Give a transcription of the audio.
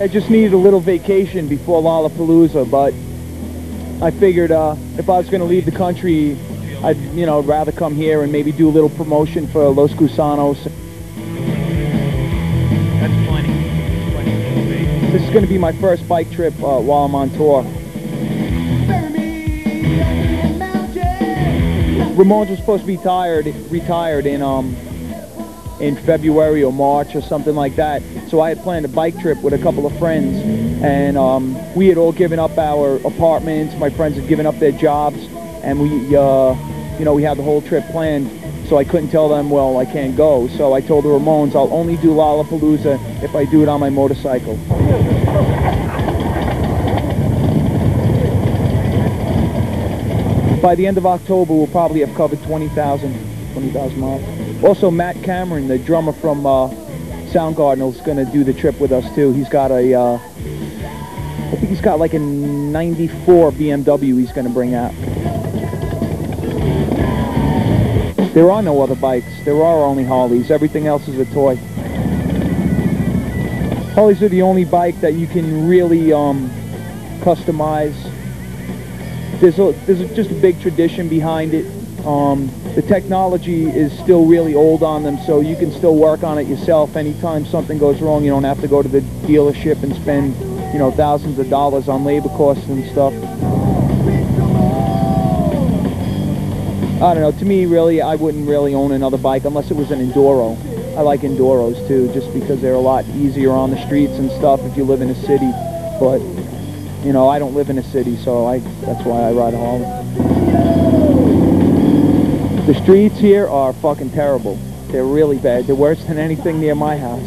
I just needed a little vacation before Lollapalooza, but I figured uh, if I was going to leave the country, I'd, you know, rather come here and maybe do a little promotion for Los Gusanos. That's plenty. plenty. This is going to be my first bike trip uh, while I'm on tour. Ramones was supposed to be tired, retired in um in February or March or something like that. So I had planned a bike trip with a couple of friends, and um, we had all given up our apartments. My friends had given up their jobs, and we, uh, you know, we had the whole trip planned. So I couldn't tell them, well, I can't go. So I told the Ramones, I'll only do Lollapalooza if I do it on my motorcycle. By the end of October, we'll probably have covered 20,000 20,000 miles. Also, Matt Cameron, the drummer from uh, Soundgarden, is going to do the trip with us too. He's got a, uh, I think he's got like a 94 BMW he's going to bring out. There are no other bikes. There are only Harleys. Everything else is a toy. Harleys are the only bike that you can really um, customize. There's, a, there's a, just a big tradition behind it. Um, the technology is still really old on them, so you can still work on it yourself. Anytime something goes wrong, you don't have to go to the dealership and spend, you know, thousands of dollars on labor costs and stuff. I don't know. To me, really, I wouldn't really own another bike unless it was an Enduro. I like Enduros too, just because they're a lot easier on the streets and stuff if you live in a city. But you know, I don't live in a city, so I that's why I ride a Harley. The streets here are fucking terrible. They're really bad. They're worse than anything near my house.